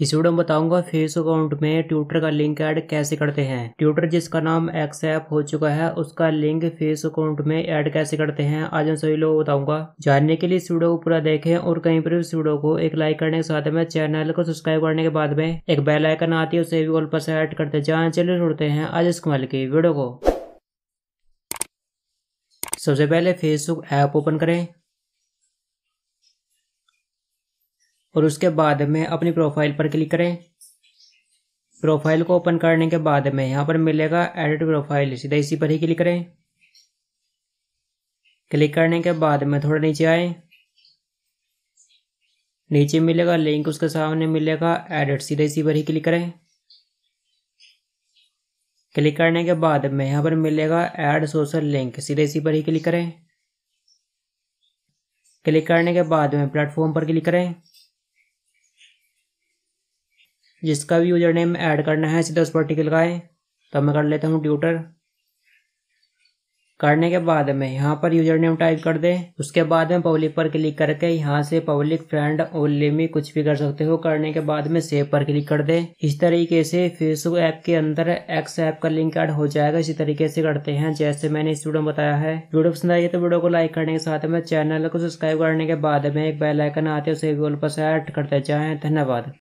इस वीडियो में बताऊँगा फेसबुक अकाउंट में ट्विटर का लिंक ऐड कैसे करते हैं। ट्विटर जिसका नाम एक्स ऐप हो चुका है, उसका लिंक फेसबुक अकाउंट में ऐड कैसे करते हैं, आज मैं सभी लोगों बताऊँगा। जानने के लिए इस वीडियो को पूरा देखें और कहीं पर इस वीडियो को एक लाइक करने के साथ में चैनल को सब्सक्राइब करने के बाद में एक बेल आइकन आती है, उसे भी ऑल पर सेट करते जाए। चलिए छोड़ते हैं आज इस कमाल की वीडियो को। सबसे पहले फेसबुक ऐप ओपन करें। और उसके बाद में अपनी प्रोफ़ाइल पर क्लिक करें। प्रोफ़ाइल को ओपन करने के बाद में यहाँ पर मिलेगा एडिट प्रोफ़ाइल सीधा इसी पर ही क्लिक करें। क्लिक करने के बाद में थोड़ा नीचे आए। नीचे मिलेगा लिंक उसके सामने मिलेगा एडिट सीधा इसी पर ही क्लिक करें। क्लिक करने के बाद में यहाँ पर मिलेगा ऐड सोशल लिंक सीधे इसी पर ही क्लिक करें। क्लिक करने के बाद में प्लेटफॉर्म पर क्लिक करें। जिसका भी यूज़र नेम ऐड करना है, सीधा उस पर टिक लगाएँ तो मैं कर लेता हूँ ट्यूटर करने के बाद में यहाँ पर यूज़र नेम टाइप कर दें। उसके बाद में पब्लिक पर क्लिक करके यहाँ से पब्लिक फ्रेंड ओनली में कुछ भी कर सकते हो। करने के बाद में सेव पर क्लिक कर दें। इस तरीके से फेसबुक ऐप के अंदर एक्स ऐप का लिंक ऐड हो जाएगा। इसी तरीके से करते हैं। जैसे मैंने इस वीडियो में बताया है। वीडियो पसंद आई तो वीडियो को लाइक करने के साथ में चैनल को सब्सक्राइब करने के बाद में एक बेलाइकन आते हैं। उसे पर सेट करते जाए। धन्यवाद।